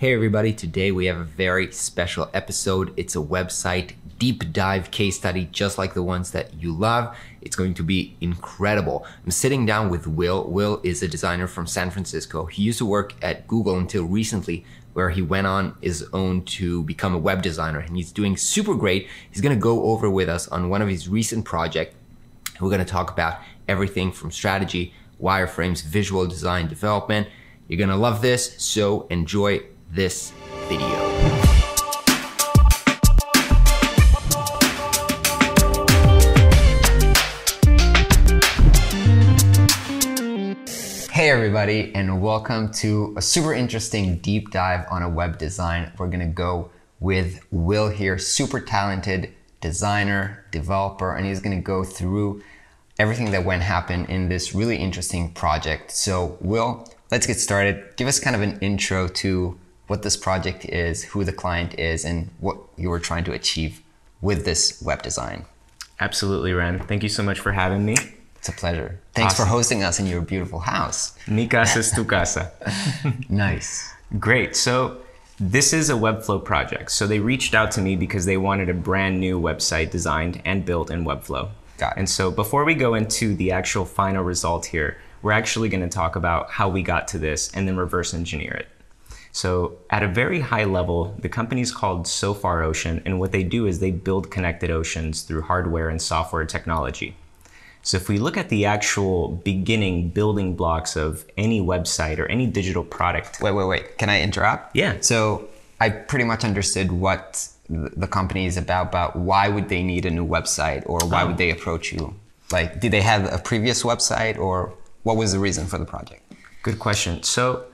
Hey, everybody. Today we have a very special episode. It's a website deep dive case study, just like the ones that you love. It's going to be incredible. I'm sitting down with Will. Will is a designer from San Francisco. He used to work at Google until recently, where he went on his own to become a web designer, and he's doing super great. He's going to go over with us on one of his recent projects. We're going to talk about everything from strategy, wireframes, visual design, development. You're going to love this, so enjoy this video. Hey everybody and welcome to a super interesting deep dive on a web design. We're gonna go with Will here, super talented designer, developer, and he's gonna go through everything that went happen in this really interesting project. So Will, let's get started. Give us kind of an intro to what this project is, who the client is, and what you were trying to achieve with this web design. Absolutely, Ran. Thank you so much for having me. It's a pleasure. Thanks awesome. for hosting us in your beautiful house. Mi casa es tu casa. nice. Great. So this is a Webflow project. So they reached out to me because they wanted a brand new website designed and built in Webflow. Got it. And so before we go into the actual final result here, we're actually going to talk about how we got to this and then reverse engineer it. So at a very high level, the company is called Sofar Ocean, and what they do is they build connected oceans through hardware and software technology. So if we look at the actual beginning building blocks of any website or any digital product. Wait, wait, wait. Can I interrupt? Yeah. So I pretty much understood what the company is about, but why would they need a new website or why would oh. they approach you? Like, did they have a previous website or what was the reason for the project? Good question. So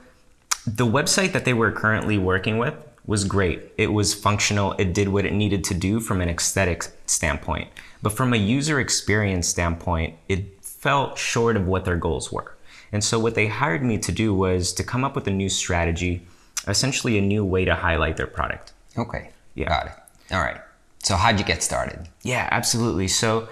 the website that they were currently working with was great. It was functional. It did what it needed to do from an aesthetic standpoint. But from a user experience standpoint, it fell short of what their goals were. And so what they hired me to do was to come up with a new strategy, essentially a new way to highlight their product. Okay. Yeah. Got it. All right. So how'd you get started? Yeah, absolutely. So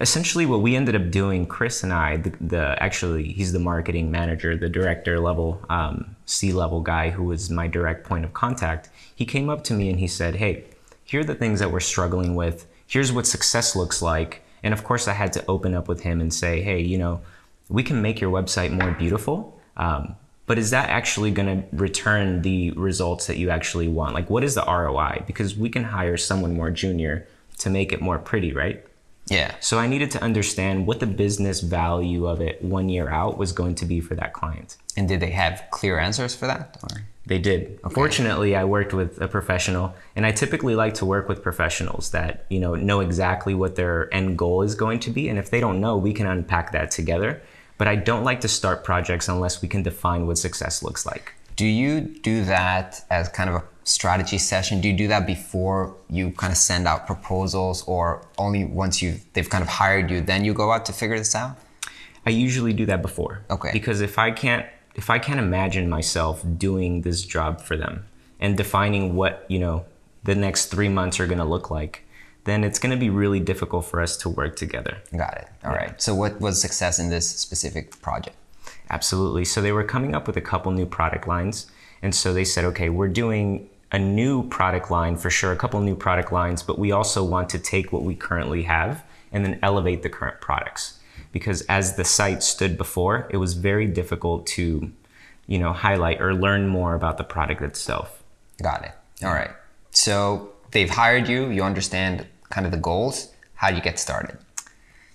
essentially what we ended up doing, Chris and I, the, the actually he's the marketing manager, the director level, um, C level guy who was my direct point of contact. He came up to me and he said, "Hey, here are the things that we're struggling with. Here's what success looks like." And of course, I had to open up with him and say, "Hey, you know, we can make your website more beautiful." Um, but is that actually going to return the results that you actually want? Like, what is the ROI? Because we can hire someone more junior to make it more pretty, right? Yeah. So I needed to understand what the business value of it one year out was going to be for that client. And did they have clear answers for that? Or? They did. Okay. Fortunately, I worked with a professional, and I typically like to work with professionals that you know know exactly what their end goal is going to be, and if they don't know, we can unpack that together. But I don't like to start projects unless we can define what success looks like. Do you do that as kind of a strategy session? Do you do that before you kind of send out proposals or only once you they've kind of hired you, then you go out to figure this out? I usually do that before. Okay. Because if I can't if I can't imagine myself doing this job for them and defining what, you know, the next three months are gonna look like, then it's going to be really difficult for us to work together. Got it. All yeah. right. So, what was success in this specific project? Absolutely. So they were coming up with a couple new product lines. And so they said, okay, we're doing a new product line for sure, a couple new product lines, but we also want to take what we currently have and then elevate the current products. Because as the site stood before, it was very difficult to, you know, highlight or learn more about the product itself. Got it. All right. So they've hired you, you understand kind of the goals. How do you get started?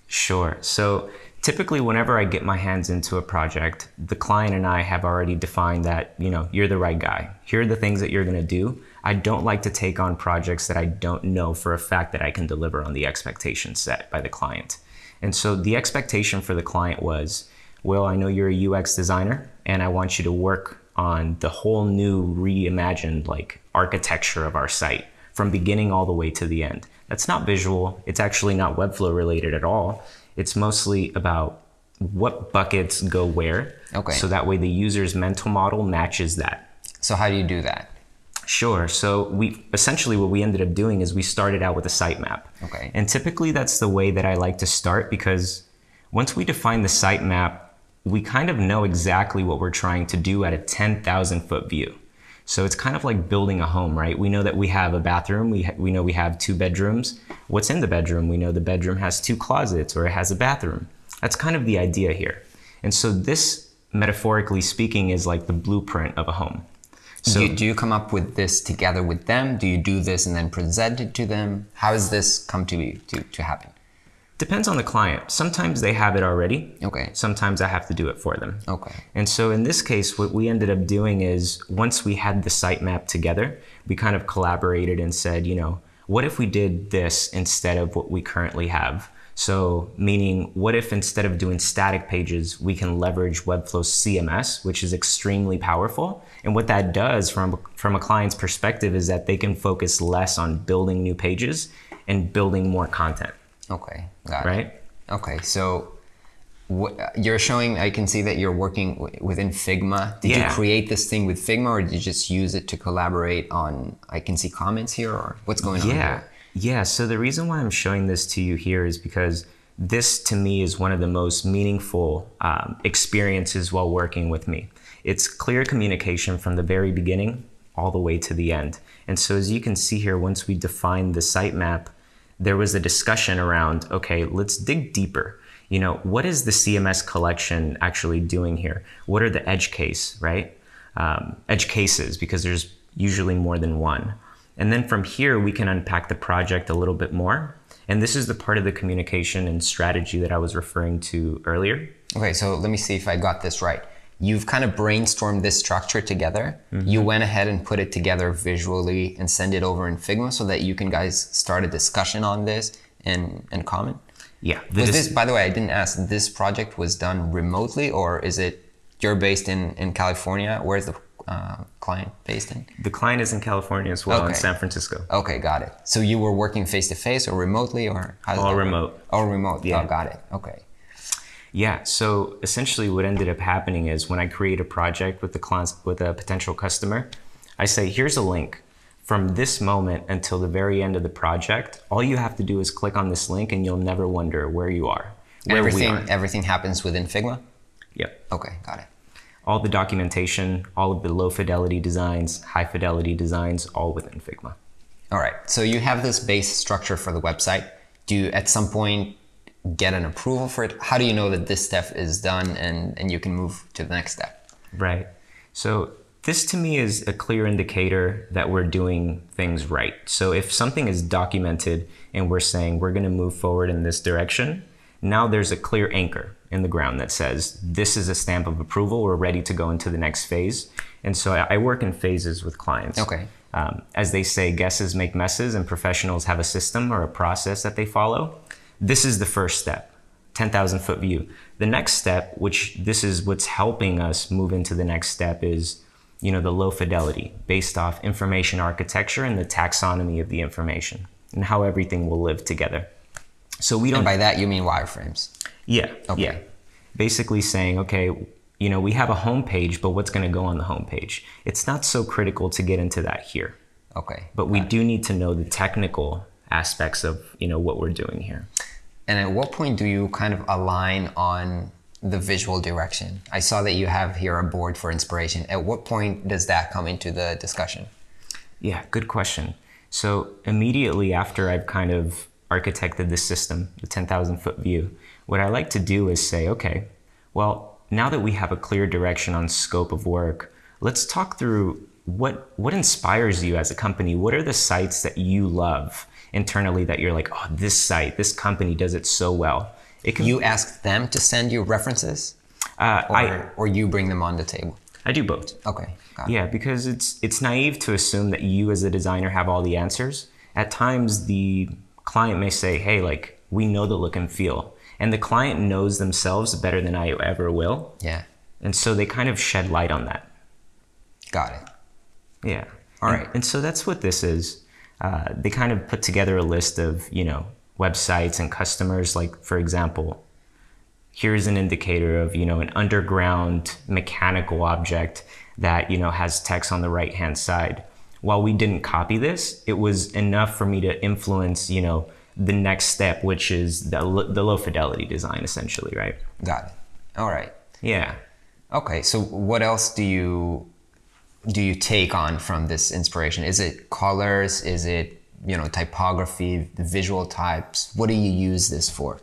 Sure. So typically whenever I get my hands into a project, the client and I have already defined that, you know, you're the right guy. Here are the things that you're going to do. I don't like to take on projects that I don't know for a fact that I can deliver on the expectation set by the client. And so the expectation for the client was, well, I know you're a UX designer and I want you to work on the whole new reimagined like architecture of our site from beginning all the way to the end. That's not visual. It's actually not Webflow related at all. It's mostly about what buckets go where. Okay. So that way the user's mental model matches that. So how do you do that? Sure. So we essentially what we ended up doing is we started out with a sitemap. Okay. And typically that's the way that I like to start because once we define the sitemap, we kind of know exactly what we're trying to do at a 10,000 foot view. So it's kind of like building a home, right? We know that we have a bathroom, we, we know we have two bedrooms. What's in the bedroom? We know the bedroom has two closets or it has a bathroom. That's kind of the idea here. And so this, metaphorically speaking, is like the blueprint of a home. So do, you, do you come up with this together with them? Do you do this and then present it to them? How does this come to be to, to happen? Depends on the client. Sometimes they have it already. Okay. Sometimes I have to do it for them. Okay. And so in this case, what we ended up doing is once we had the sitemap together, we kind of collaborated and said, you know, what if we did this instead of what we currently have? So, meaning, what if instead of doing static pages, we can leverage Webflow's CMS, which is extremely powerful? And what that does from, from a client's perspective is that they can focus less on building new pages and building more content. Okay, got right? it. Okay, so you're showing, I can see that you're working w- within Figma. Did Yeah. you create this thing with Figma or did you just use it to collaborate on, I can see comments here or what's going on Yeah. here? Yeah. So the reason why I'm showing this to you here is because this to me is one of the most meaningful um, experiences while working with me. It's clear communication from the very beginning all the way to the end. And so as you can see here, once we define the sitemap, there was a discussion around, okay, let's dig deeper. You know, what is the CMS collection actually doing here? What are the edge case, right? Um, edge cases, because there's usually more than one. And then from here, we can unpack the project a little bit more. And this is the part of the communication and strategy that I was referring to earlier. Okay, so let me see if I got this right. You've kind of brainstormed this structure together. Mm-hmm. You went ahead and put it together visually and send it over in Figma so that you can guys start a discussion on this and, and comment. Yeah. Was dis- this, by the way, I didn't ask, this project was done remotely or is it, you're based in, in California? Where's the uh, client based in? the client is in California as well, in San Francisco. Okay, got it. So you were working face to face or remotely or All that work? remote. All remote. Yeah. Oh, got it. Okay. Yeah. So essentially, what ended up happening is when I create a project with the client, with a potential customer, I say, "Here's a link. From this moment until the very end of the project, all you have to do is click on this link, and you'll never wonder where you are, where everything, we are." everything happens within Figma? Yep. Okay, got it. All the documentation, all of the low fidelity designs, high fidelity designs, all within Figma. All right. So you have this base structure for the website. Do you at some point get an approval for it? How do you know that this step is done and, and you can move to the next step? Right. So this to me is a clear indicator that we're doing things right. So if something is documented and we're saying we're going to move forward in this direction, now there's a clear anchor in the ground that says this is a stamp of approval. We're ready to go into the next phase. And so I I work in phases with clients. Okay. Um, as they say, guesses make messes, and professionals have a system or a process that they follow. This is the first step 10,000 foot view. The next step, which this is what's helping us move into the next step, is you know the low fidelity based off information architecture and the taxonomy of the information and how everything will live together. So we don't And by that, you mean wireframes. yeah. Okay. Yeah. Basically saying, okay, you know, we have a home page, but what's going to go on the home page? It's not so critical to get into that here, Okay. but we do need to know the technical aspects of, you know, what we're doing here. And at what point do you kind of align on the visual direction? I saw that you have here a board for inspiration. At what point does that come into the discussion? Yeah, good question. So immediately after I've kind of architected the system, the 10,000 foot view, what I like to do is say, okay, well, now that we have a clear direction on scope of work, let's talk through what what inspires you as a company. What are the sites that you love internally that you're like, oh, this site, this company does it so well. It can You ask them to send you references uh, or, I or you bring them on the table? I do both. Okay. Got it. Yeah, because it's it's naive to assume that you as a designer have all the answers. At times the client may say, "Hey, like we know the look and feel." And the client knows themselves better than I ever will. Yeah. And so they kind of shed light on that. Got it. Yeah. All And- right. And, so that's what this is. Uh, they kind of put together a list of, you know, websites and customers. Like, for example, here's an indicator of, you know, an underground mechanical object that, you know, has text on the right hand side. While we didn't copy this, it was enough for me to influence, you know, the next step, which is the, the low fidelity design, essentially, right? Got it. All right. Yeah. Okay. So what else do you do you take on from this inspiration? Is it colors? Is it you know typography, the visual types? What do you use this for?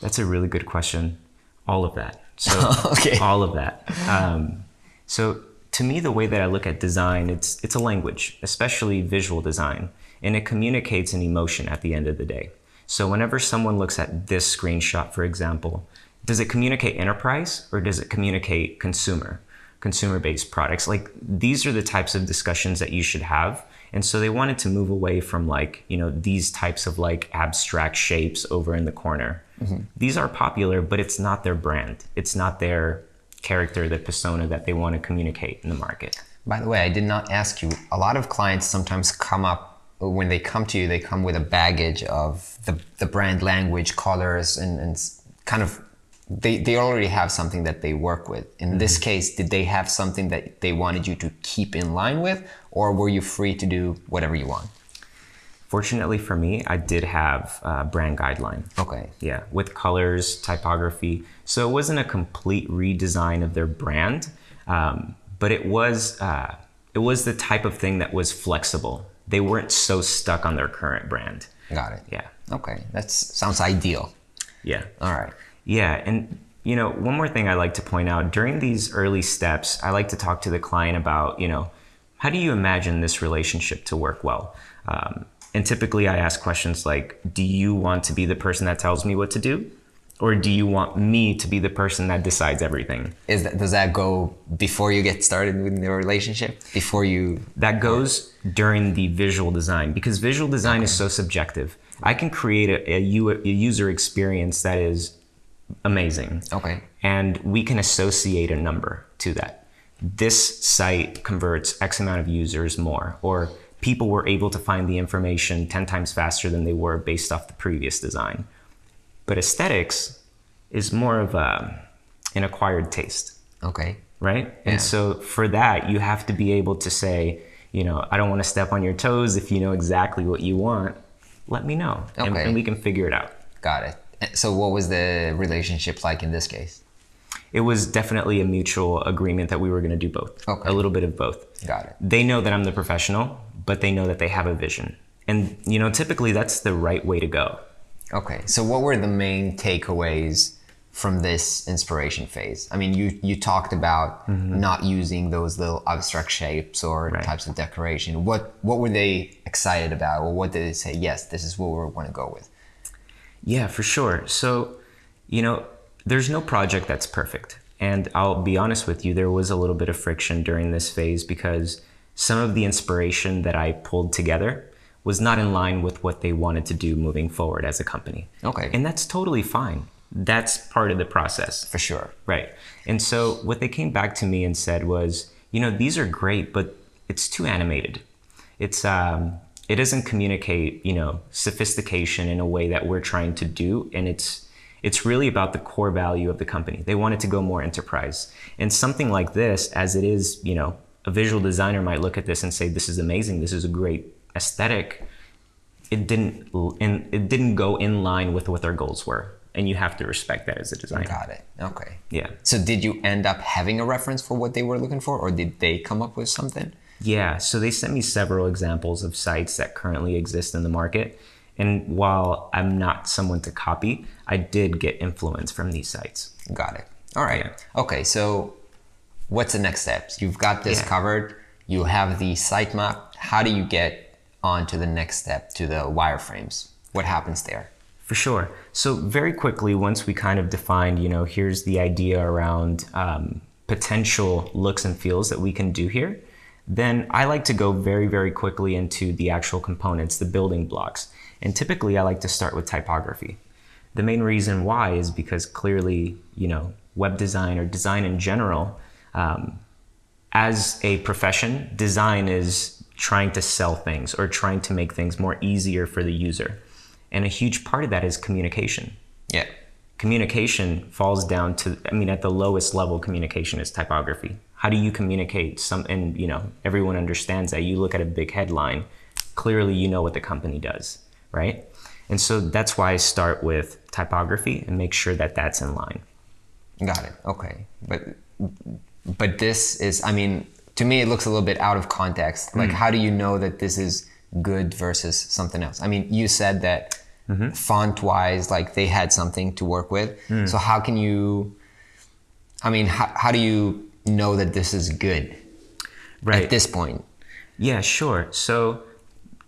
That's a really good question. All of that. So okay. all of that. Um, so to me, the way that I look at design, it's it's a language, especially visual design, and it communicates an emotion at the end of the day. So whenever someone looks at this screenshot, for example, does it communicate enterprise or does it communicate consumer, consumer-based products? Like these are the types of discussions that you should have. And so they wanted to move away from like, you know, these types of like abstract shapes over in the corner. Mm-hmm. These are popular, but it's not their brand. It's not their character, the persona that they want to communicate in the market. By the way, I did not ask you. A lot of clients sometimes come up when they come to you, they come with a baggage of the, the brand language, colors, and, and kind of they, they already have something that they work with. In mm-hmm. this case, did they have something that they wanted you to keep in line with, or were you free to do whatever you want? Fortunately for me, I did have a brand guideline. Okay. Yeah, with colors, typography. So it wasn't a complete redesign of their brand, um, but it was uh, it was the type of thing that was flexible they weren't so stuck on their current brand. Got it. Yeah. Okay. That sounds ideal. Yeah. All right. Yeah. And, you know, one more thing I like to point out during these early steps, I like to talk to the client about, you know, how do you imagine this relationship to work well? Um, and typically I ask questions like, do you want to be the person that tells me what to do? or do you want me to be the person that decides everything? Is that does that go before you get started with the relationship? Before you That goes during the visual design because visual design okay. is so subjective. I can create a, a, a user experience that is amazing. Okay. And we can associate a number to that. This site converts X amount of users more, or people were able to find the information 10 times faster than they were based off the previous design but aesthetics is more of a, an acquired taste. Okay. Right? Yeah. And so for that, you have to be able to say, you know, I don't want to step on your toes. If you know exactly what you want, let me know. Okay. And, and we can figure it out. Got it. So what was the relationship like in this case? It was definitely a mutual agreement that we were going to do both. Okay. A little bit of both. Got it. They know that I'm the professional, but they know that they have a vision. And, you know, typically that's the right way to go. Okay, so what were the main takeaways from this inspiration phase? I mean, you you talked about mm-hmm. not using those little abstract shapes or right. types of decoration. What what were they excited about, or what did they say? Yes, this is what we want to go with. Yeah, for sure. So, you know, there's no project that's perfect, and I'll be honest with you, there was a little bit of friction during this phase because some of the inspiration that I pulled together was not in line with what they wanted to do moving forward as a company. Okay. And that's totally fine. That's part of the process. For sure. Right. And so what they came back to me and said was, you know, these are great, but it's too animated. It's um it doesn't communicate, you know, sophistication in a way that we're trying to do and it's it's really about the core value of the company. They wanted to go more enterprise. And something like this as it is, you know, a visual designer might look at this and say this is amazing. This is a great aesthetic, it didn't and it didn't go in line with what their goals were. And you have to respect that as a designer. Got it. Okay. Yeah. So did you end up having a reference for what they were looking for, or did they come up with something? Yeah. So they sent me several examples of sites that currently exist in the market. And while I'm not someone to copy, I did get influence from these sites. Got it. All right. Yeah. Okay. So what's the next steps? You've got this yeah. covered. You have the sitemap. How do you get on to the next step to the wireframes. What happens there? For sure. So very quickly, once we kind of defined, you know, here's the idea around um, potential looks and feels that we can do here, then I like to go very, very quickly into the actual components, the building blocks. And typically I like to start with typography. The main reason why is because clearly, you know, web design or design in general, um, as a profession, design is trying to sell things or trying to make things more easier for the user. And a huge part of that is communication. Yeah. Communication falls down to I mean at the lowest level communication is typography. How do you communicate some and you know everyone understands that you look at a big headline clearly you know what the company does, right? And so that's why I start with typography and make sure that that's in line. Got it. Okay. But but this is I mean to me it looks a little bit out of context. Like, mm. how do you know that this is good versus something else? I mean, you said that Mm-hmm. font wise, like they had something to work with. Mm. So how can you? I mean, how, how do you know that this is good Right. at this point? Yeah, sure. So,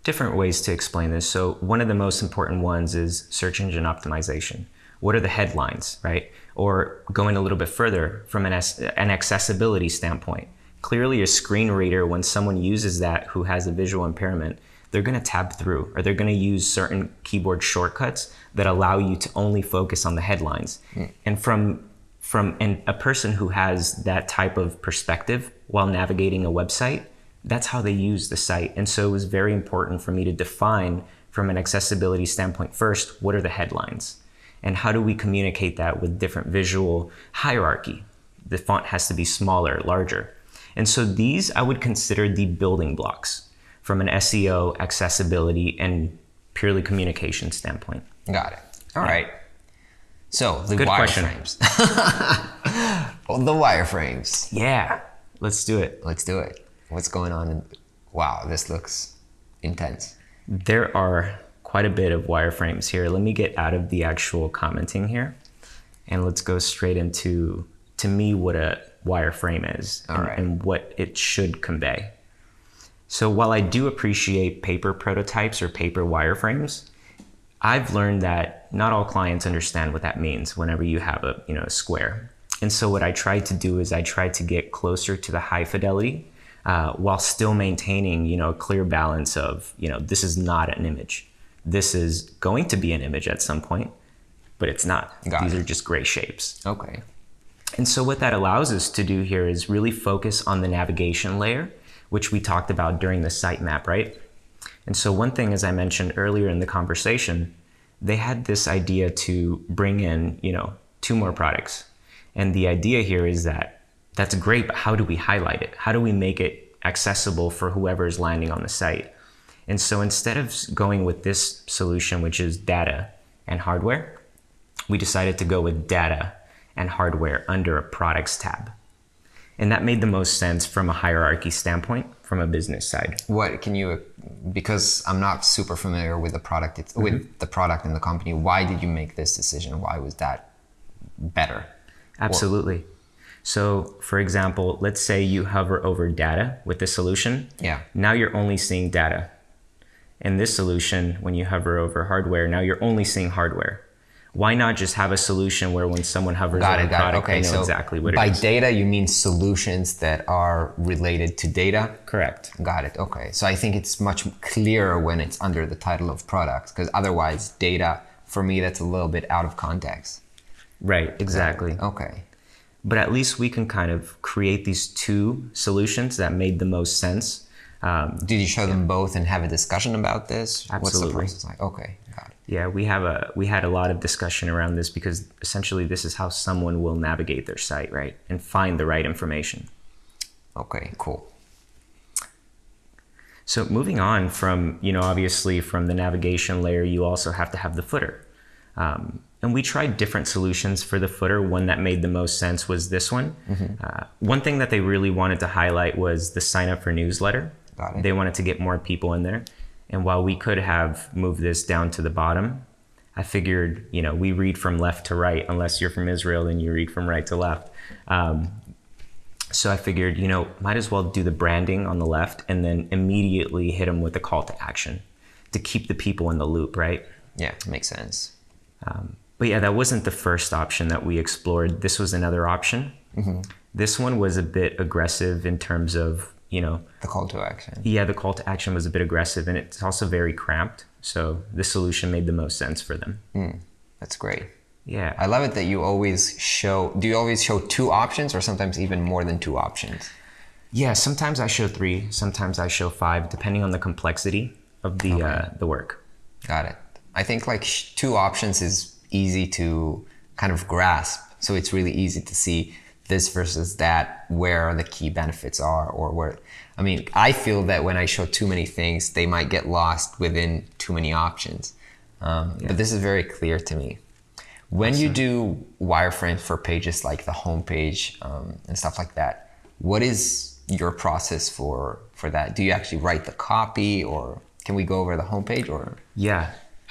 different ways to explain this. So, one of the most important ones is search engine optimization. What are the headlines, right? Or going a little bit further from an, an accessibility standpoint. Clearly, a screen reader, when someone uses that who has a visual impairment, they're going to tab through or they're going to use certain keyboard shortcuts that allow you to only focus on the headlines. Hmm. And from from and a person who has that type of perspective while navigating a website, that's how they use the site. And so it was very important for me to define from an accessibility standpoint first, what are the headlines? And how do we communicate that with different visual hierarchy? The font has to be smaller, larger. And so these I would consider the building blocks from an SEO, accessibility, and purely communication standpoint. Got it. All right. So the wireframes. well, the wireframes. Yeah, let's do it. Let's do it. What's going on? In, wow, this looks intense. There are quite a bit of wireframes here. Let me get out of the actual commenting here and let's go straight into, to me, what a wireframe is and, right. and what it should convey. So while I do appreciate paper prototypes or paper wireframes, I've learned that not all clients understand what that means whenever you have a you know a square. And so what I tried to do is I tried to get closer to the high fidelity uh, while still maintaining you know a clear balance of you know this is not an image. This is going to be an image at some point, but it's not. Got These it. are just gray shapes. Okay. And so what that allows us to do here is really focus on the navigation layer, which we talked about during the sitemap, right? And so one thing, as I mentioned earlier in the conversation, they had this idea to bring in, you know, two more products. And the idea here is that that's great, but how do we highlight it? How do we make it accessible for whoever is landing on the site? And so instead of going with this solution, which is data and hardware, we decided to go with data and hardware under a products tab. And that made the most sense from a hierarchy standpoint, from a business side. What can you? Because I'm not super familiar with the product. It's, Mm-hmm. With the product and the company. Why did you make this decision? Why was that better? Absolutely. So, for example, let's say you hover over data with the solution. Yeah. Now you're only seeing data. In this solution, when you hover over hardware, now you're only seeing hardware. Why not just have a solution where when someone hovers Got over it. Got it. product, Okay. they know So exactly what by it is? data, you mean solutions that are related to data. Correct. Got it. Okay. So I think it's much clearer when it's under the title of products because otherwise, data for me that's a little bit out of context. Right, exactly. Okay. but at least we can kind of create these two solutions that made the most sense. Um, Did you show them both and have a discussion about this? Absolutely. What's the process like? Okay. Yeah, we have a we had a lot of discussion around this because essentially this is how someone will navigate their site, right, and find the right information. Okay. Cool. So moving on from you know obviously from the navigation layer, you also have to have the footer. Um, and we tried different solutions for the footer. One that made the most sense was this one. Uh, one thing that they really wanted to highlight was the sign up for newsletter. Got it. They wanted to get more people in there. And while we could have moved this down to the bottom, I figured, you know, we read from left to right. Unless you're from Israel, then you read from right to left. Um, so I figured, you know, might as well do the branding on the left and then immediately hit them with a call to action to keep the people in the loop, right? Yeah. Makes sense. But yeah, that wasn't the first option that we explored. This was another option. This one was a bit aggressive in terms of, you know, The call to action. yeah, the call to action was a bit aggressive and it's also very cramped. So the solution made the most sense for them. That's great. Yeah. I love it that you always show. Do you always show two options, or sometimes even more than two options? Yeah, sometimes I show three, sometimes I show five, depending on the complexity of the uh, the work. Got it. I think like sh- two options is easy to kind of grasp. So it's really easy to see this versus that, where the key benefits are, or where. I mean, I feel that when I show too many things, they might get lost within too many options. Um, But this is very clear to me. When you do wireframes for pages like the homepage um, and stuff like that, what is your process for for that? Do you actually write the copy, or can we go over the homepage? Or Yeah,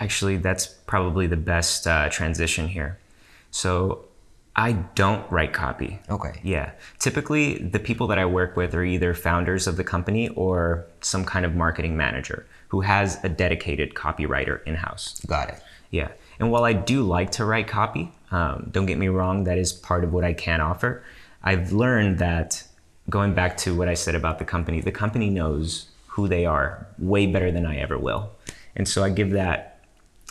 actually, that's probably the best uh, transition here. So I don't write copy. okay, Yeah. Typically, the people that I work with are either founders of the company or some kind of marketing manager who has a dedicated copywriter in house. got it. Yeah. And while I do like to write copy, um, don't get me wrong, that is part of what I can offer. I've learned that going back to what I said about the company, the company knows who they are way better than I ever will. And so I give that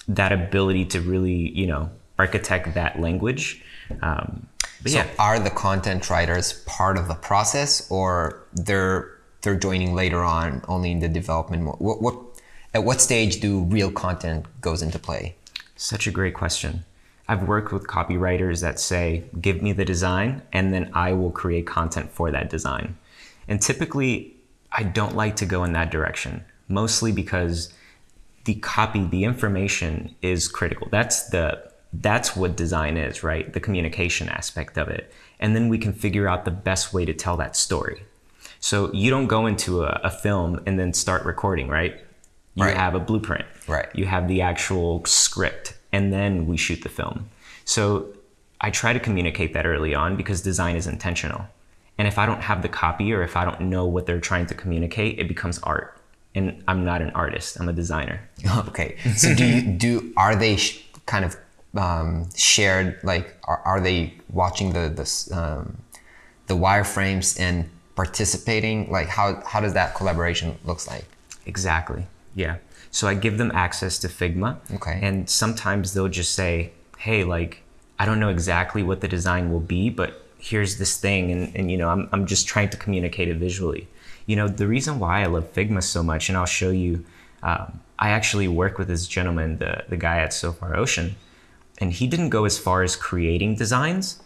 that ability to really, you know, architect that language. Um, So yeah, are the content writers part of the process, or they're they're joining later on, only in the development? What what at what stage do real content goes into play? Such a great question. I've worked with copywriters that say, give me the design and then I will create content for that design. And typically, I don't like to go in that direction, mostly because the copy, the information is critical. That's the that's what design is, right? The communication aspect of it. And then we can figure out the best way to tell that story. So you don't go into a, a film and then start recording, right? You Right. have a blueprint. Right. You have the actual script, and then we shoot the film. So I try to communicate that early on because design is intentional. And if I don't have the copy or if I don't know what they're trying to communicate, it becomes art. And I'm not an artist, I'm a designer. Okay. So do you do are they sh- kind of um, shared? Like are, are they watching the the um, the wireframes and participating? Like how how does that collaboration looks like? Exactly. Yeah. So I give them access to Figma. Okay. And sometimes they'll just say, hey, like, I don't know exactly what the design will be, but here's this thing. And, and you know, I'm, I'm just trying to communicate it visually. You know, the reason why I love Figma so much, and I'll show you, um, I actually work with this gentleman, the, the guy at Sofar Ocean, and he didn't go as far as creating designs,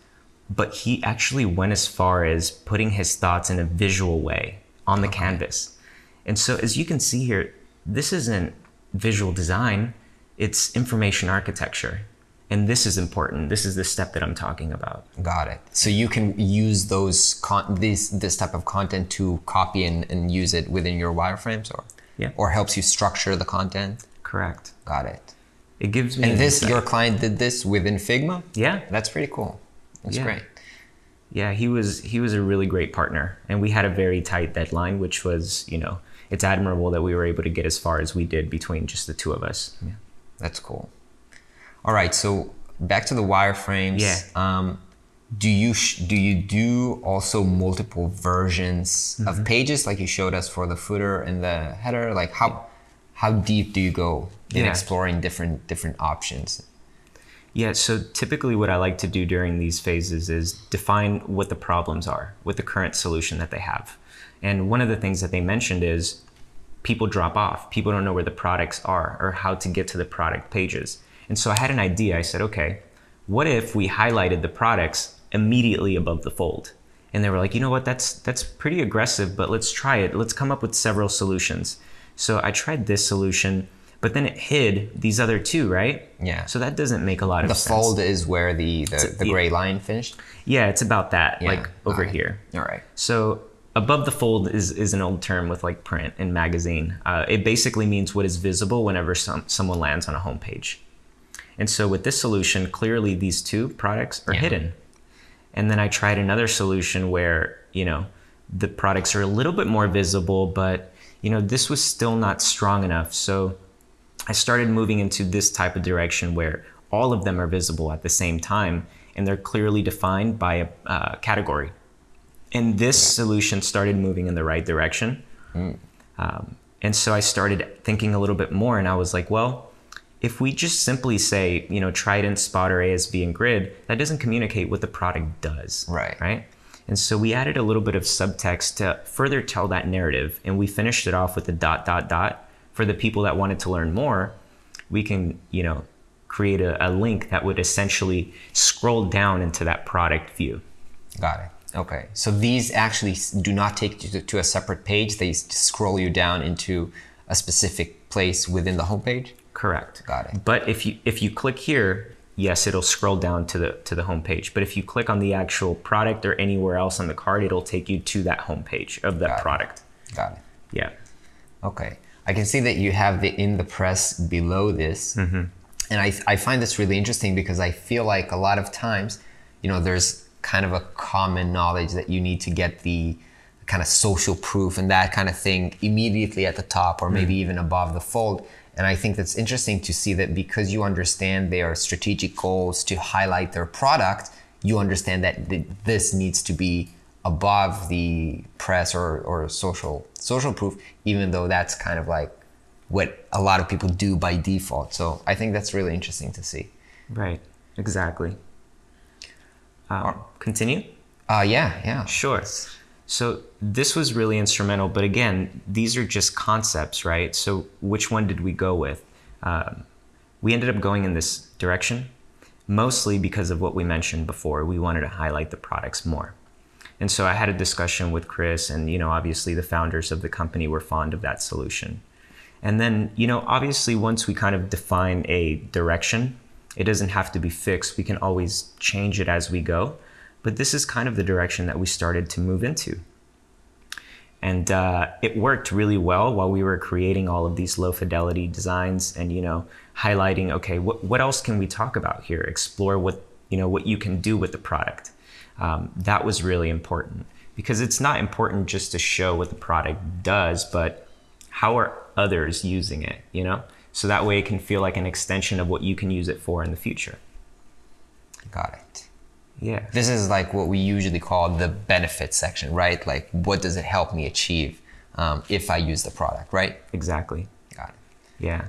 but he actually went as far as putting his thoughts in a visual way on the canvas. And so, as you can see here, this isn't visual design, it's information architecture. And this is important. This is the step that I'm talking about. Got it. So you can use those con- this this type of content to copy and, and use it within your wireframes, or Yeah. or helps you structure the content. Correct. Got it. It gives me And this insight. your client did this within Figma. yeah, That's pretty cool. That's Yeah. great. yeah. He was he was a really great partner, and we had a very tight deadline, which was you know it's admirable that we were able to get as far as we did between just the two of us. Yeah. That's cool. All right, so back to the wireframes. Yeah. Um, do you sh- do you do also multiple versions Mm-hmm. of pages like you showed us for the footer and the header? Like how how deep do you go in Yeah. exploring different different options? Yeah, so typically what I like to do during these phases is define what the problems are with the current solution that they have. And one of the things that they mentioned is people drop off. People don't know where the products are or how to get to the product pages. And so I had an idea. I said, okay, what if we highlighted the products immediately above the fold? And they were like, you know what, that's that's pretty aggressive, but let's try it. Let's come up with several solutions. So I tried this solution, but then it hid these other two, right? Yeah. So that doesn't make a lot of The sense. The fold is where the the, the yeah. gray line finished. Yeah, it's about that, Yeah, like over got it. here. All right. So above the fold is, is an old term with like print and magazine. Uh, it basically means what is visible whenever some, someone lands on a homepage. And so with this solution, clearly these two products are Yeah. hidden. And then I tried another solution where, you know, the products are a little bit more visible, but, you know, this was still not strong enough. So I started moving into this type of direction where all of them are visible at the same time and they're clearly defined by a uh, category. And this solution started moving in the right direction. Um, and so I started thinking a little bit more and I was like, well, if we just simply say, you know, Trident, Spotter, ASV, and Grid, that doesn't communicate what the product does. Right. Right. And so we added a little bit of subtext to further tell that narrative. And we finished it off with the dot, dot, dot. For the people that wanted to learn more, we can, you know, create a, a link that would essentially scroll down into that product view. Got it. Okay. So these actually do not take you to, to a separate page. They scroll you down into a specific place within the homepage. Correct. Got it. But if you if you click here, yes, it'll scroll down to the to the home page. But if you click on the actual product or anywhere else on the card, it'll take you to that home page of that Got it. product. Got it. Yeah. Okay. I can see that you have the in the press below this. Mm-hmm. And I, I find this really interesting because I feel like a lot of times, you know, there's kind of a common knowledge that you need to get the kind of social proof and that kind of thing immediately at the top or mm. maybe even above the fold. And I think that's interesting to see that because you understand their strategic goals to highlight their product, you understand that th- this needs to be above the press or, or social social proof, even though that's kind of like what a lot of people do by default. So I think that's really interesting to see. Right. Exactly. Um, continue. Uh, yeah, yeah. Sure. So this was really instrumental, but again, these are just concepts, right? So which one did we go with? Um, we ended up going in this direction, mostly because of what we mentioned before. We wanted to highlight the products more. And so I had a discussion with Chris, and you know, obviously the founders of the company were fond of that solution. And then, you know, obviously once we kind of define a direction, it doesn't have to be fixed. We can always change it as we go. But this is kind of the direction that we started to move into. And uh, it worked really well while we were creating all of these low fidelity designs and, you know, highlighting, okay, what, what else can we talk about here? Explore what, you know, what you can do with the product. Um, that was really important because it's not important just to show what the product does, but how are others using it, you know? So that way it can feel like an extension of what you can use it for in the future. Got it. Yeah. This is like what we usually call the benefit section, right? Like, what does it help me achieve um, if I use the product, right? Exactly. Got it. Yeah.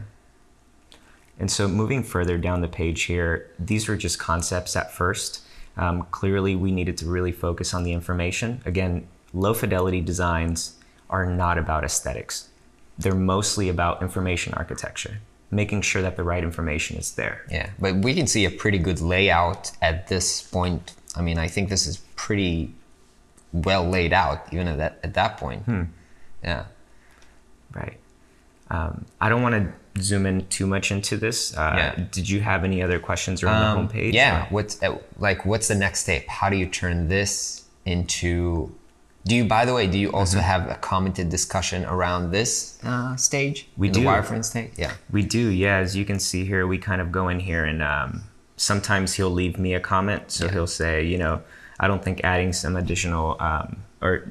And so moving further down the page here, these were just concepts at first. Um, clearly, we needed to really focus on the information. Again, low fidelity designs are not about aesthetics, they're mostly about information architecture, making sure that the right information is there. Yeah, but we can see a pretty good layout at this point. I mean, I think this is pretty well laid out, even at that at that point. Hmm. Yeah. Right. Um, I don't want to zoom in too much into this. Uh, Yeah. Did you have any other questions around Um, the homepage? Yeah. or- What's uh, like? What's the next step? How do you turn this into? Do you, by the way, do you also Mm-hmm. have a commented discussion around this uh, stage? We in do. The wireframe stage. Yeah. We do, yeah. As you can see here, we kind of go in here and um, sometimes he'll leave me a comment. So Yeah. he'll say, you know, I don't think adding some additional, um, or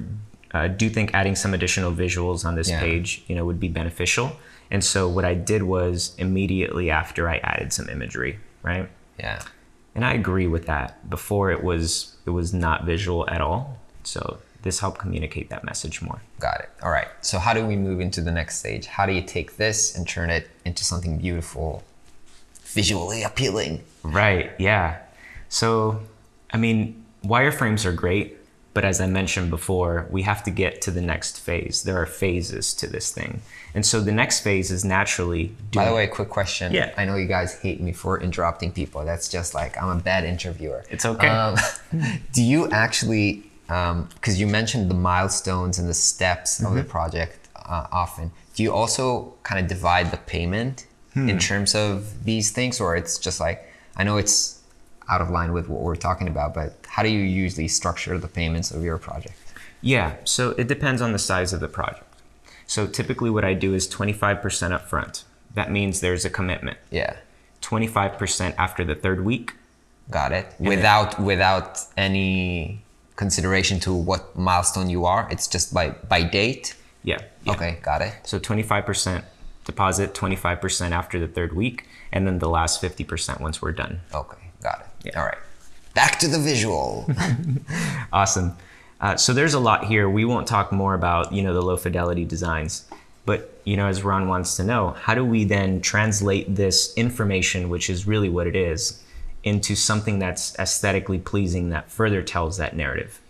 uh, do think adding some additional visuals on this Yeah. page, you know, would be beneficial. And so what I did was immediately after I added some imagery, right? Yeah. And I agree with that. Before it was it was not visual at all. So this helped communicate that message more. Got it. All right. So how do we move into the next stage? How do you take this and turn it into something beautiful, visually appealing? Right. Yeah. So, I mean, wireframes are great, but as I mentioned before, we have to get to the next phase. There are phases to this thing. And so the next phase is naturally By the way, quick question. Yeah. I know you guys hate me for interrupting people. That's just like I'm a bad interviewer. It's okay. Um, do you actually, because you mentioned the milestones and the steps of the Mm-hmm. project uh, often, do you also kind of divide the payment Hmm. in terms of these things, or it's just like I know it's out of line with what we're talking about, but how do you usually structure the payments of your project? Yeah, so it depends on the size of the project. So typically what I do is 25% upfront. That means there's a commitment. Yeah. 25% after the third week. Got it. Without without any consideration to what milestone you are, it's just by by date. Yeah. yeah. Okay, got it. So 25% deposit, 25% after the third week, and then the last 50% once we're done. Okay, got it. Yeah. All right. Back to the visual. Awesome. Uh, so there's a lot here. We won't talk more about you know the low fidelity designs, but you know as Ran wants to know, how do we then translate this information, which is really what it is, into something that's aesthetically pleasing that further tells that narrative?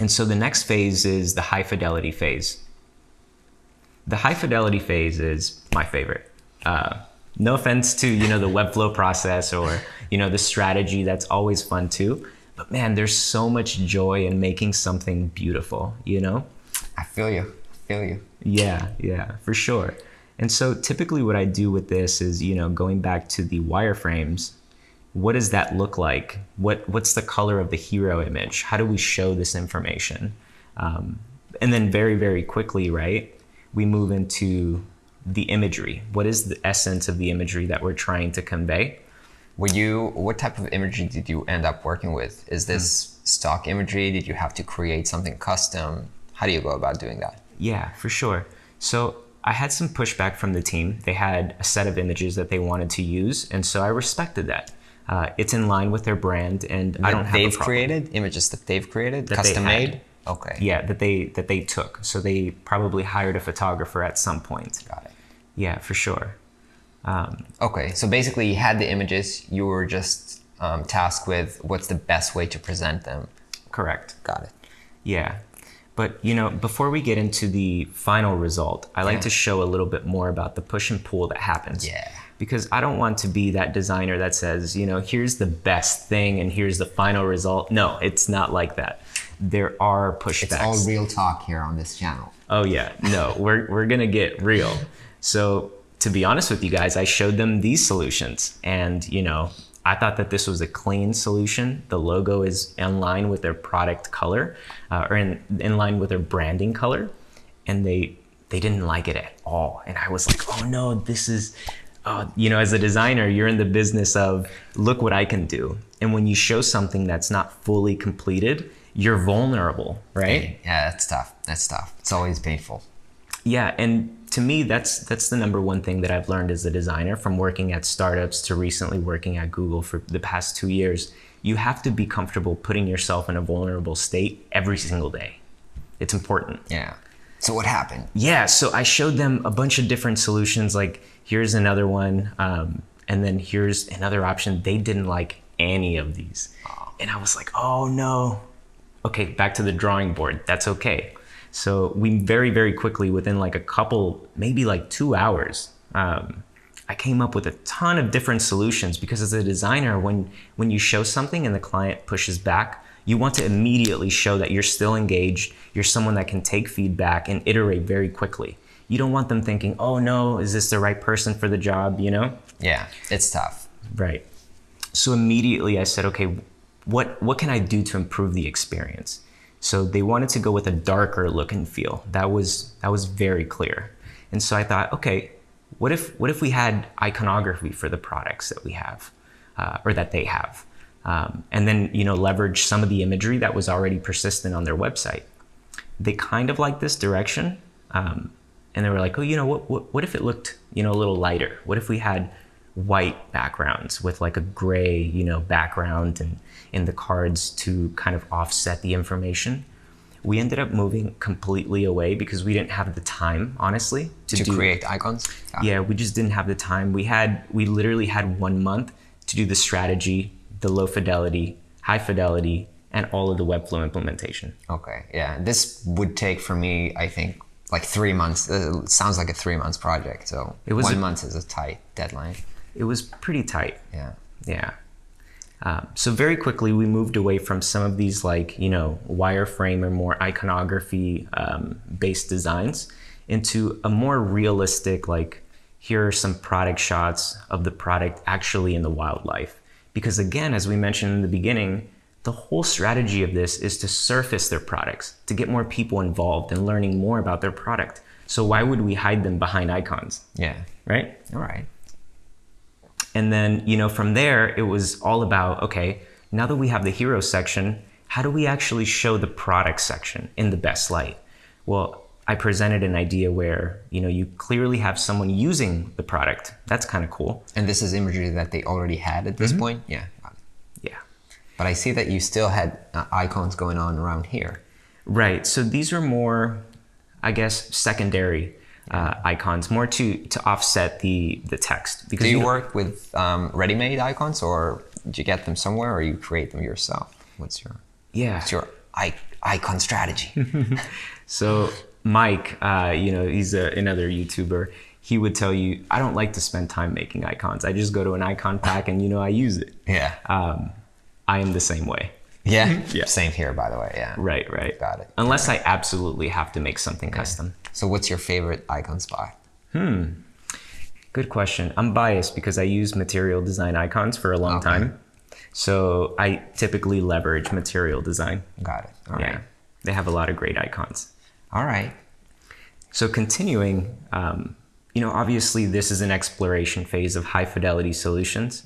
And so the next phase is the high fidelity phase. The high fidelity phase is my favorite. Uh, no offense to you know the Webflow process or you know the strategy that's always fun too, but man, there's so much joy in making something beautiful. You know. I feel you. I feel you. Yeah, yeah, for sure. And so typically what I do with this is, you know, going back to the wireframes, what does that look like? What what's the color of the hero image? How do we show this information? Um, and then very very quickly, right? We move into the imagery. What is the essence of the imagery that we're trying to convey? Were you what type of imagery did you end up working with? Is this stock imagery? Did you have to create something custom? How do you go about doing that? Yeah, for sure. So I had some pushback from the team. They had a set of images that they wanted to use, and so I respected that. Uh, it's in line with their brand, and I don't have they've created images that they've created, That custom made. Okay, Yeah, that they that they took. So they probably hired a photographer at some point. got it. Yeah, for sure. Okay, so basically, you had the images. You were just um, tasked with what's the best way to present them. Correct. Got it. Yeah. But you know, before we get into the final result, I like Yeah. to show a little bit more about the push and pull that happens. Yeah. Because I don't want to be that designer that says, you know, here's the best thing and here's the final result. No, it's not like that. There are pushbacks. It's all real talk here on this channel. Oh yeah, no, we're we're gonna get real. So to be honest with you guys, I showed them these solutions, and you know, I thought that this was a clean solution. The logo is in line with their product color, uh, or in in line with their branding color, and they they didn't like it at all. And I was like, oh no, this is. Uh, you know, as a designer, you're in the business of look what I can do. And when you show something that's not fully completed, you're vulnerable, right? Yeah, that's tough. That's tough. It's always painful. Yeah, and to me, that's that's the number one thing that I've learned as a designer from working at startups to recently working at Google for the past two years. You have to be comfortable putting yourself in a vulnerable state every single day. It's important. Yeah. So what happened? Yeah, so I showed them a bunch of different solutions. Like here's another one, um, and then here's another option. They didn't like any of these, and I was like, oh no. Okay, back to the drawing board. That's okay. So we very very quickly, within like a couple, maybe like two hours, um, I came up with a ton of different solutions because as a designer, when when you show something and the client pushes back, you want to immediately show that you're still engaged, you're someone that can take feedback and iterate very quickly. You don't want them thinking, "Oh no, is this the right person for the job?" You know? Yeah, it's tough. Right. So immediately I said, okay, what what can I do to improve the experience? So they wanted to go with a darker look and feel. That was that was very clear. And so I thought, okay, what if what if we had iconography for the products that we have, uh, or that they have, um, and then you know leverage some of the imagery that was already persistent on their website. They kind of liked this direction, um, and they were like, oh, you know, what, what what if it looked you know a little lighter? What if we had white backgrounds with like a gray, you know, background and in the cards to kind of offset the information. We ended up moving completely away because we didn't have the time, honestly, to, To do create icons. It. Yeah, we just didn't have the time. We had we literally had one month to do the strategy, the low fidelity, high fidelity, and all of the Webflow implementation. Okay. Yeah. This would take for me, I think, like three months. Uh, It sounds like a three months project. So It was one a- month is a tight deadline. It was pretty tight. Yeah. Yeah. Um, so very quickly we moved away from some of these like you know wireframe or more iconography um, based designs into a more realistic like here are some product shots of the product actually in the wildlife because again as we mentioned in the beginning the whole strategy of this is to surface their products to get more people involved and learning more about their product so why would we hide them behind icons Yeah. right All right. and then, you know, from there, it was all about okay, now that we have the hero section, how do we actually show the product section in the best light? Well, I presented an idea where, you know, you clearly have someone using the product. That's kind of cool. And this is imagery that they already had at Mm-hmm. this point. Yeah. Yeah. But I see that you still had uh, icons going on around here. Right. So these are more, I guess, secondary uh, icons, more to to offset the the text. Because Do you know- work with um, ready-made icons, or do you get them somewhere, or you create them yourself? What's your Yeah. what's your I- icon strategy? So Mike, uh, you know, he's a, another YouTuber. He would tell you, I don't like to spend time making icons. I just go to an icon pack and you know I use it. yeah. Um, I am the same way. yeah. yeah. Same here, by the way. Yeah. Right, right. Got it. Unless I absolutely have to make something custom. So, what's your favorite icon spot? Hmm. Good question. I'm biased because I use material design icons for a long Okay. time. So I typically leverage material design. Got it. All yeah. right. They have a lot of great icons. All right. So continuing, um, you know, obviously this is an exploration phase of high fidelity solutions.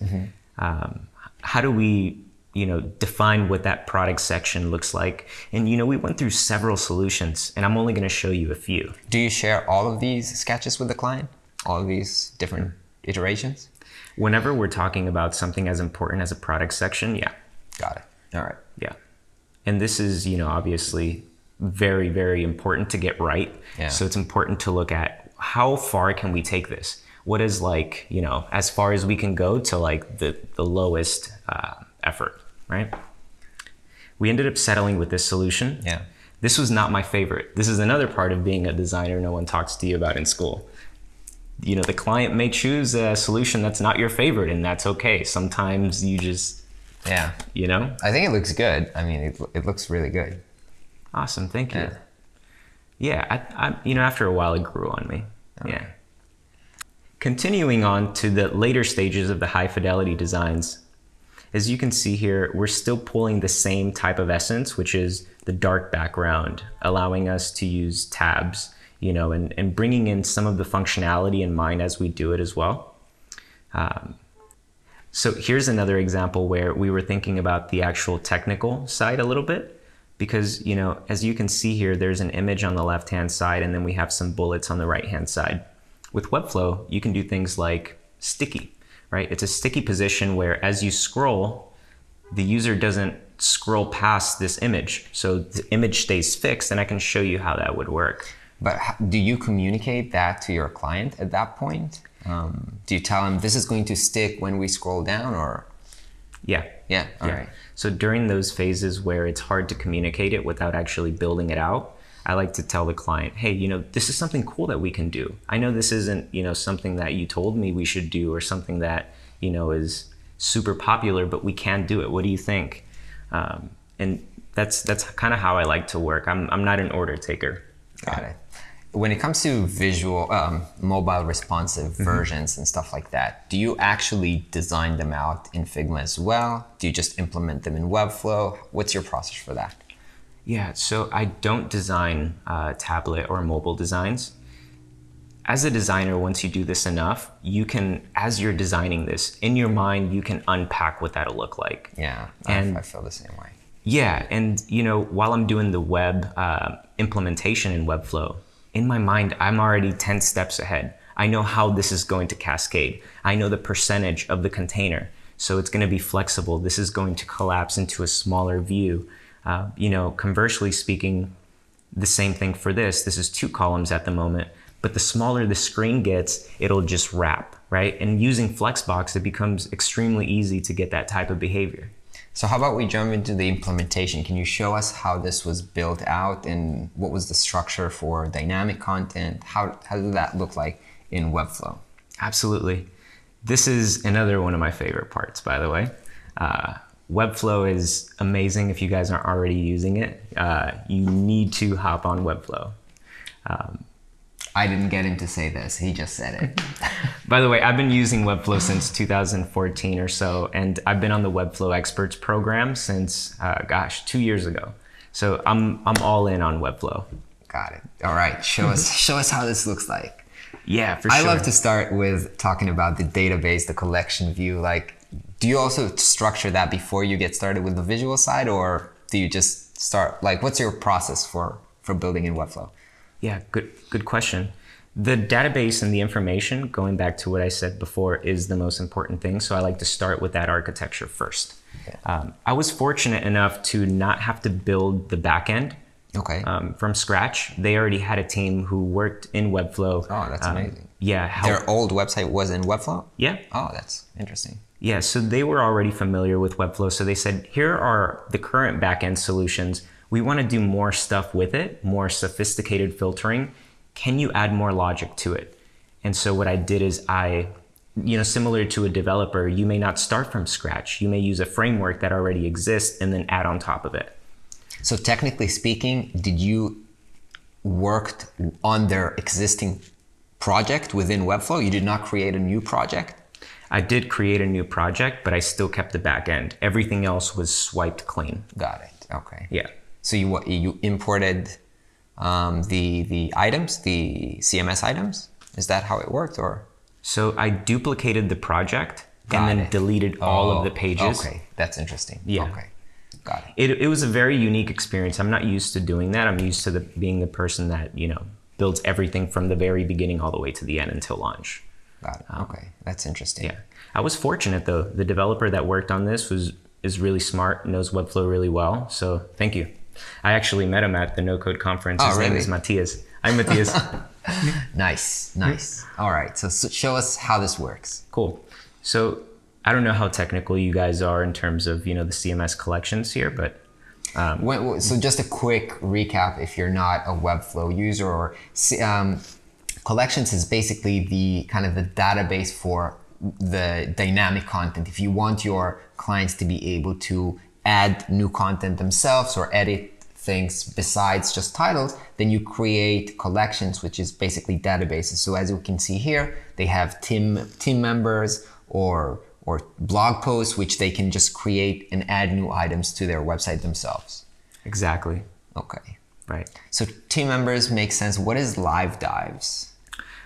Um, how do we, you know, define what that product section looks like? And you know, we went through several solutions, and I'm only going to show you a few. Do you share all of these sketches with the client? All of these different iterations? Whenever we're talking about something as important as a product section, yeah, Got it. All right. yeah. And this is, you know, obviously very, very important to get right. Yeah. So it's important to look at how far can we take this? What is like, you know, as far as we can go to like the, the lowest uh, effort, right? We ended up settling with this solution. Yeah. This was not my favorite. This is another part of being a designer no one talks to you about in school. You know, the client may choose a solution that's not your favorite, and that's okay. Sometimes you just, Yeah. you know, I think it looks good. I mean, it, it looks really good. Awesome, thank you. Yeah. Yeah, I, I, you know, after a while, it grew on me. Yeah. Continuing on to the later stages of the high fidelity designs, as you can see here, we're still pulling the same type of essence, which is the dark background, allowing us to use tabs, you know, and, and bringing in some of the functionality in mind as we do it as well. Um, so here's another example where we were thinking about the actual technical side a little bit because, you know, as you can see here, there's an image on the left-hand side and then we have some bullets on the right-hand side. With Webflow, you can do things like sticky, right? It's a sticky position where as you scroll, the user doesn't scroll past this image. So the image stays fixed and I can show you how that would work. But do you communicate that to your client at that point? Um, do you tell them this is going to stick when we scroll down or? Yeah. Yeah. All right. So during those phases where it's hard to communicate it without actually building it out, I like to tell the client, hey, you know, this is something cool that we can do. I know this isn't, you know, something that you told me we should do or something that, you know, is super popular, but we can do it. What do you think? Um, and that's that's kind of how I like to work. I'm I'm not an order taker. Got it. When it comes to visual, um, mobile responsive versions and stuff like that, do you actually design them out in Figma as well? Do you just implement them in Webflow? What's your process for that? Yeah, so I don't design uh, tablet or mobile designs. As a designer, once you do this enough, you can, as you're designing this, in your mind, you can unpack what that'll look like. Yeah, And- I, I feel the same way. Yeah, and you know, while I'm doing the web uh, implementation in Webflow, in my mind, I'm already 10 steps ahead. I know how this is going to cascade. I know the percentage of the container. So it's going to be flexible. This is going to collapse into a smaller view. Uh, you know, conversely speaking, the same thing for this. This is two columns at the moment, but the smaller the screen gets, it'll just wrap, right? And using Flexbox, it becomes extremely easy to get that type of behavior. So how about we jump into the implementation? Can you show us how this was built out and what was the structure for dynamic content? How, how did that look like in Webflow? Absolutely. This is another one of my favorite parts, by the way. Uh, Webflow is amazing if you guys aren't already using it. Uh, you need to hop on Webflow. I didn't get him to say this. He just said it. By the way, I've been using Webflow since 2014 or so, and I've been on the Webflow Experts program since, uh, gosh, two years ago. So I'm, I'm all in on Webflow. Got it. All right. Show us show us how this looks like. Yeah, for sure. I love to start with talking about the database, the collection view. Like, do you also structure that before you get started with the visual side, or do you just start? Like, what's your process for for building in Webflow? Yeah, good good question. The database and the information, going back to what I said before, is the most important thing. So I like to start with that architecture first. Um, I was fortunate enough to not have to build the backend Okay. um, from scratch. They already had a team who worked in Webflow. Oh, that's um, amazing. Yeah, help- Their old website was in Webflow. yeah, Oh, that's interesting. Yeah, so they were already familiar with Webflow. So they said, here are the current backend solutions. We want to do more stuff with it, more sophisticated filtering. Can you add more logic to it? And so what I did is I, you know, similar to a developer, you may not start from scratch. You may use a framework that already exists and then add on top of it. So technically speaking, did you worked on their existing project within Webflow? You did not create a new project. I did create a new project, but I still kept the back end. Everything else was swiped clean. Got it. Okay. Yeah. So you you imported um, the the items, the CMS items. Is that how it worked, or? So I duplicated the project Got and then it. deleted all Oh, of the pages. Okay, that's interesting. Yeah. Okay, got it. It, it was a very unique experience. I'm not used to doing that. I'm used to the, being the person that, you know, builds everything from the very beginning all the way to the end until launch. Got it. Okay, that's interesting. Yeah. I was fortunate though. The developer that worked on this was is really smart, knows Webflow really well. So thank you. I actually met him at the No Code conference. Oh, His name is Matthias. I'm Matthias. Nice, nice. All right. So, so show us how this works. cool. So I don't know how technical you guys are in terms of, you know, the CMS collections here, but When, when- so just a quick recap if you're not a Webflow user or um, collections is basically the kind of the database for the dynamic content. If you want your clients to be able to add new content themselves or edit things besides just titles, then you create collections, which is basically databases. So as you can see here, they have team team members or or blog posts which they can just create and add new items to their website themselves. exactly. Okay. Right. So team members make sense. What is live dives?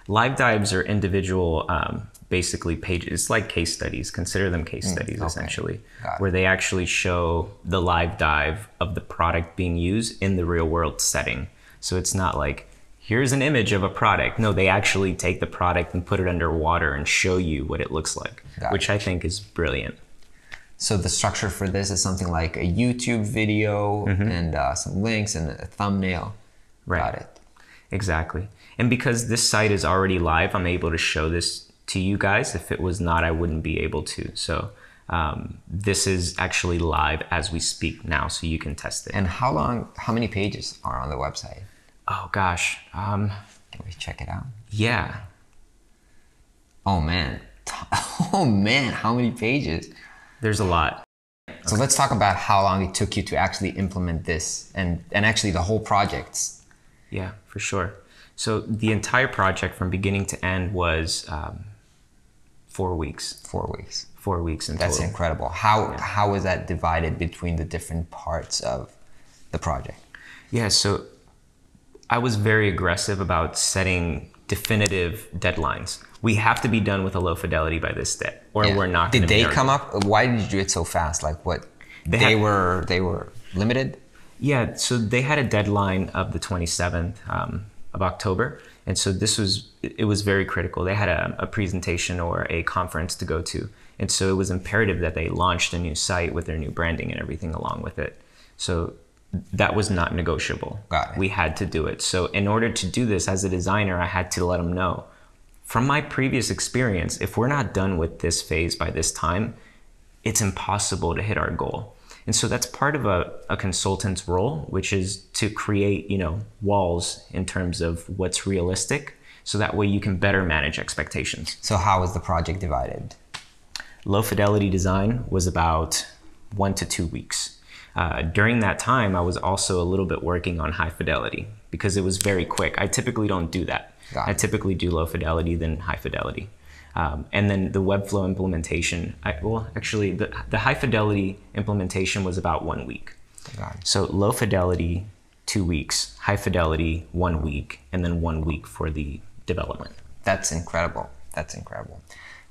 Live dives are individual, um, basically pages. It's like case studies. Consider them case studies, essentially, Mm, Got it. where they actually show the live dive of the product being used in the real world setting. So it's not like here's an image of a product. No, they actually take the product and put it underwater and show you what it looks like, Got which I think is brilliant. So the structure for this is something like a YouTube video and uh, some links and a thumbnail. Mm-hmm. Right. Got it. Exactly. And because this site is already live, I'm able to show this to you guys. If it was not, I wouldn't be able to. So um, this is actually live as we speak now, so you can test it. And how long? How many pages are on the website? oh gosh, um, Can we check it out? yeah. Oh man. Oh man. How many pages? There's a lot. So let's talk about how long it took you to actually implement this and and actually the whole project. Yeah, for sure. So the entire project from beginning to end was um, four weeks. Four weeks. Four weeks in That's total. incredible. How how is that divided between the different parts of the project? Yeah, so I was very aggressive about setting definitive deadlines. We have to be done with a low fidelity by this day, or Yeah. we're not. Did they come up? Why did you do it so fast? Like what? They, They had- were they were limited. Yeah, so they had a deadline of the 27th um, of October, and so this was it was very critical. They had a, a presentation or a conference to go to, and so it was imperative that they launched a new site with their new branding and everything along with it. So that was not negotiable. Got it. We had to do it. So in order to do this as a designer, I had to let them know. From my previous experience, if we're not done with this phase by this time, it's impossible to hit our goal. And so that's part of a, a consultant's role, which is to create, you know, walls in terms of what's realistic. So that way you can better manage expectations. So how was the project divided? Low fidelity design was about one to two weeks. Uh, during that time, I was also a little bit working on high fidelity because it was very quick. I typically don't do that. I typically do low fidelity then high fidelity. Um, and then the Webflow implementation, I, well, actually, the, the high fidelity implementation was about one week. So low fidelity, two weeks, high fidelity, one week, and then one week for the development. That's incredible. That's incredible.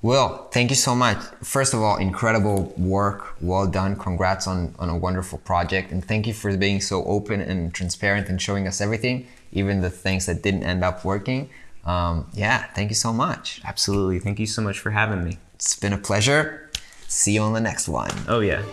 Will, thank you so much. First of all, incredible work. Well done. Congrats on, on a wonderful project. And thank you for being so open and transparent and showing us everything, even the things that didn't end up working. Um, yeah, thank you so much. Absolutely. Thank you so much for having me. It's been a pleasure. See you on the next one. Oh, yeah.